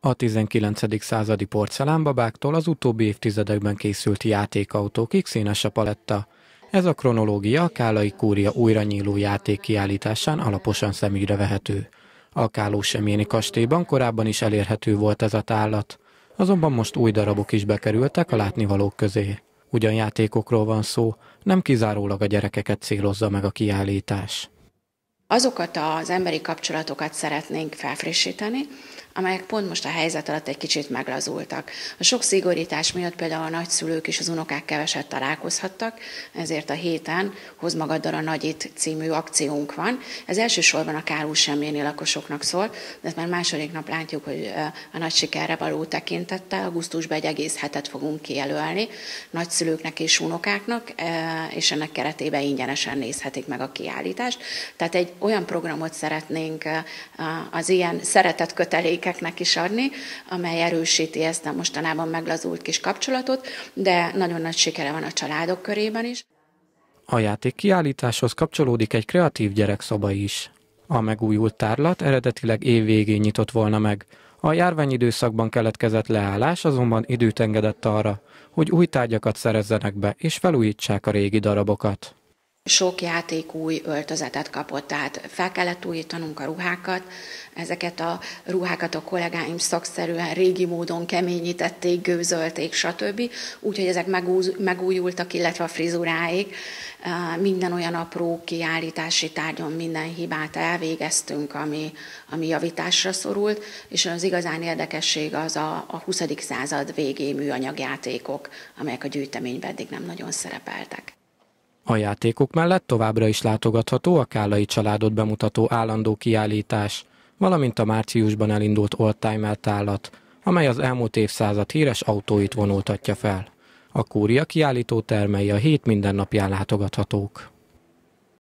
A 19. századi porcelánbabáktól az utóbbi évtizedekben készült játékautókig színes a paletta. Ez a kronológia a Kálai Kúria újra nyíló játék kiállításán alaposan szemügyre vehető. A Kálósemjéni kastélyban korábban is elérhető volt ez a tállat, azonban most új darabok is bekerültek a látnivalók közé. Ugyan játékokról van szó, nem kizárólag a gyerekeket célozza meg a kiállítás. Azokat az emberi kapcsolatokat szeretnénk felfrissíteni, amelyek pont most a helyzet alatt egy kicsit meglazultak. A sok szigorítás miatt például a nagyszülők és az unokák keveset találkozhattak, ezért a héten Hoz magaddal a Nagyit című akciónk van. Ez elsősorban a Kálú semléni lakosoknak szól, de már második nap látjuk, hogy a nagy sikerre való tekintettel augusztusban egy egész hetet fogunk kijelölni nagyszülőknek és unokáknak, és ennek keretében ingyenesen nézhetik meg a kiállítást. Tehát egy olyan programot szeretnénk az ilyen szeretett kötelék gyerekeknek is adni, amely erősíti ezt a mostanában meglazult kis kapcsolatot, de nagyon nagy sikere van a családok körében is. A játék kiállításhoz kapcsolódik egy kreatív gyerekszoba is. A megújult tárlat eredetileg évvégén nyitott volna meg. A járványidőszakban keletkezett leállás azonban időt engedett arra, hogy új tárgyakat szerezzenek be és felújítsák a régi darabokat sok játék új öltözetet kapott, tehát fel kellett újítanunk a ruhákat, ezeket a ruhákat a kollégáim szakszerűen régi módon keményítették, gőzölték, stb. Úgyhogy ezek megújultak, illetve a frizuráig. Minden olyan apró kiállítási tárgyon minden hibát elvégeztünk, ami, ami javításra szorult, és az igazán érdekesség az a, a 20. század végé műanyagjátékok, amelyek a gyűjteményben eddig nem nagyon szerepeltek. A játékok mellett továbbra is látogatható a Kállai családot bemutató állandó kiállítás, valamint a márciusban elindult oldtimer tállat, amely az elmúlt évszázad híres autóit vonultatja fel. A kúria kiállító termei a hét mindennapján látogathatók.